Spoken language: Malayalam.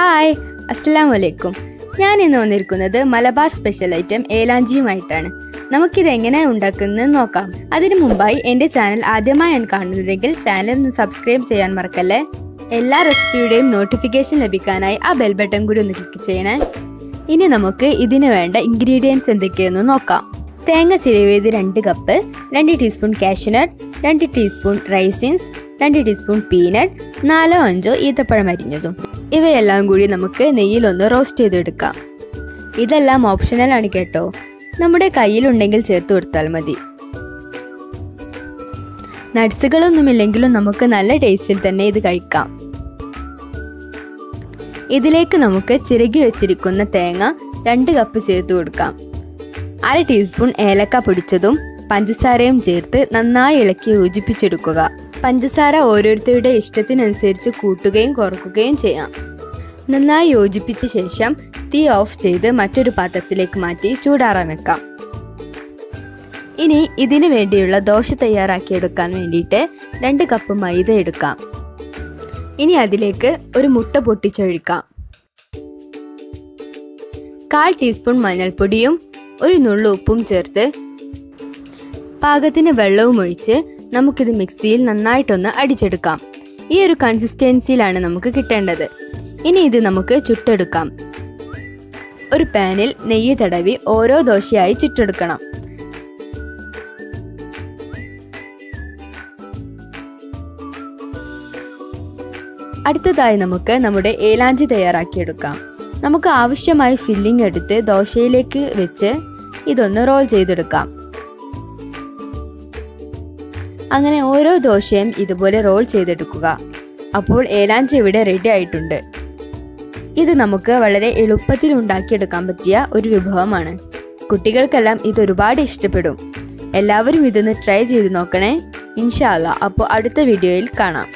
ഹായ് അസ്സാം വലൈക്കും ഞാൻ ഇന്ന് വന്നിരിക്കുന്നത് മലബാർ സ്പെഷ്യൽ ഐറ്റം ഏലാഞ്ചിയുമായിട്ടാണ്. നമുക്കിത് എങ്ങനെ ഉണ്ടാക്കുന്നത് നോക്കാം. അതിനു മുമ്പായി എന്റെ ചാനൽ ആദ്യമായാണ് കാണുന്നതെങ്കിൽ ചാനൽ ഒന്ന് സബ്സ്ക്രൈബ് ചെയ്യാൻ മറക്കല്ലേ? എല്ലാ റെസിപ്പിയുടെയും നോട്ടിഫിക്കേഷൻ ലഭിക്കാനായി ആ ബെൽ ബട്ടൺ കൂടി ഒന്ന് ക്ലിക്ക് ചെയ്യണേ. ഇനി നമുക്ക് ഇതിന് വേണ്ട ഇൻഗ്രീഡിയൻസ് എന്തൊക്കെയെന്ന് നോക്കാം. തേങ്ങ ചിരവിയത് രണ്ട് കപ്പ് രണ്ട് ടീസ്പൂൺ കാഷ്യൂനട്ട് രണ്ട് ടീസ്പൂൺ റൈസിൻസ് രണ്ട് ടീസ്പൂൺ പീനട്ട് നാലോ അഞ്ചോ ഈത്തപ്പഴം അരിഞ്ഞതും. ഇവയെല്ലാം കൂടി നമുക്ക് നെയ്യിലൊന്ന് റോസ്റ്റ് ചെയ്തെടുക്കാം. ഇതെല്ലാം ഓപ്ഷണൽ ആണ് കേട്ടോ. നമ്മുടെ കയ്യിലുണ്ടെങ്കിൽ ചേർത്ത് കൊടുത്താൽ മതി. നട്സുകളൊന്നുമില്ലെങ്കിലും നമുക്ക് നല്ല ടേസ്റ്റിൽ തന്നെ ഇത് കഴിക്കാം. ഇതിലേക്ക് നമുക്ക് ചിരകി വെച്ചിരിക്കുന്ന തേങ്ങ രണ്ട് കപ്പ് ചേർത്ത് കൊടുക്കാം. അര ടീസ്പൂൺ ഏലക്ക പൊടിച്ചതും പഞ്ചസാരയും ചേർത്ത് നന്നായി ഇളക്കി യോജിപ്പിച്ചെടുക്കുക. പഞ്ചസാര ഓരോരുത്തരുടെ ഇഷ്ടത്തിനനുസരിച്ച് കൂട്ടുകയും കുറക്കുകയും ചെയ്യാം. നന്നായി യോജിപ്പിച്ച ശേഷം തീ ഓഫ് ചെയ്ത് മറ്റൊരു പാത്രത്തിലേക്ക് മാറ്റി ചൂടാറാൻ വെക്കാം. ഇനി ഇതിനു വേണ്ടിയുള്ള ദോശ തയ്യാറാക്കിയെടുക്കാൻ വേണ്ടിയിട്ട് രണ്ട് കപ്പ് മൈദ എടുക്കാം. ഇനി അതിലേക്ക് ഒരു മുട്ട പൊട്ടിച്ചൊഴിക്കാം. കാൽ ടീസ്പൂൺ മഞ്ഞൾപ്പൊടിയും ഒരു നുള്ളു ഉപ്പും ചേർത്ത് പാകത്തിന് വെള്ളവും ഒഴിച്ച് നമുക്കിത് മിക്സിയിൽ നന്നായിട്ടൊന്ന് അടിച്ചെടുക്കാം. ഈ ഒരു കൺസിസ്റ്റൻസിയിലാണ് നമുക്ക് കിട്ടേണ്ടത്. ഇനി ഇത് നമുക്ക് ചുട്ടെടുക്കാം. ഒരു പാനിൽ നെയ്യ് തടവി ഓരോ ദോശയായി ചുട്ടെടുക്കണം. അടുത്തതായി നമുക്ക് നമ്മുടെ ഏലാഞ്ചി തയ്യാറാക്കിയെടുക്കാം. നമുക്ക് ആവശ്യമായ ഫില്ലിംഗ് എടുത്ത് ദോശയിലേക്ക് വെച്ച് ഇതൊന്ന് റോൾ ചെയ്തെടുക്കാം. അങ്ങനെ ഓരോ ദോശയും ഇതുപോലെ റോൾ ചെയ്തെടുക്കുക. അപ്പോൾ ഏലാഞ്ചി ഇവിടെ റെഡി ആയിട്ടുണ്ട്. ഇത് നമുക്ക് വളരെ എളുപ്പത്തിൽ ഉണ്ടാക്കിയെടുക്കാൻ പറ്റിയ ഒരു വിഭവമാണ്. കുട്ടികൾക്കെല്ലാം ഇത് ഒരുപാട് ഇഷ്ടപ്പെടും. എല്ലാവരും ഇതൊന്ന് ട്രൈ ചെയ്ത് നോക്കണേ. ഇൻഷാല്ല അപ്പോൾ അടുത്ത വീഡിയോയിൽ കാണാം.